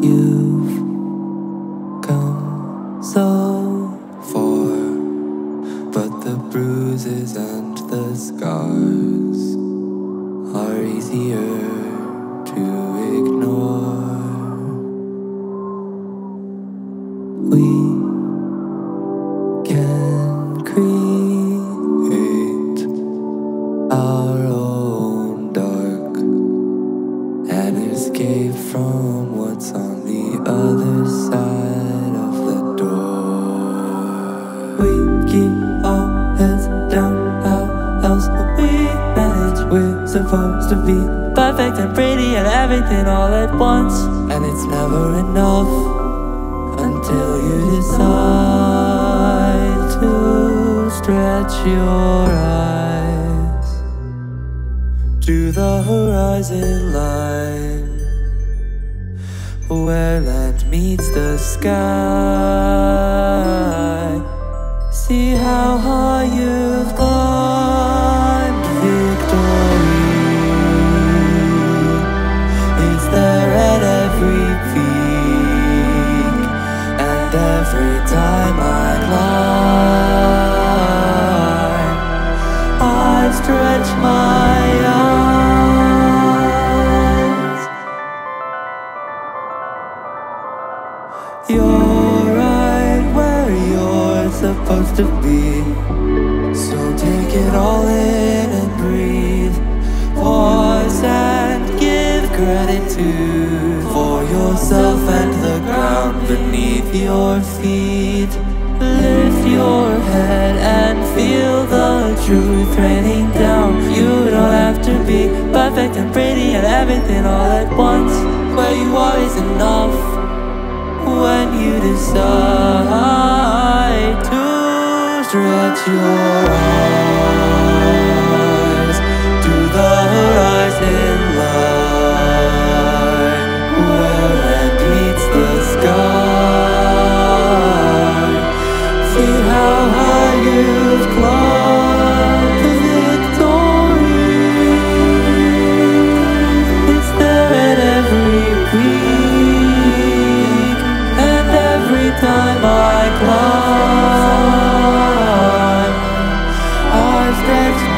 You've come so far, but the bruises and the scars are easier to ignore. We can create escape from what's on the other side of the door. We keep our heads down, how else would we manage? We're supposed to be perfect and pretty and everything all at once, and it's never enough until you decide to stretch your eyes to the horizon line where land meets the sky. See how high you've climbed, victory. It's there at every peak, and every time I climb, I stretch my right where you're supposed to be. So take it all in and breathe. Pause and give gratitude for yourself and the ground beneath your feet. Lift your head and feel the truth raining down. You don't have to be perfect and pretty and everything all at once. Where you are is enough when you decide to stretch your arms. steps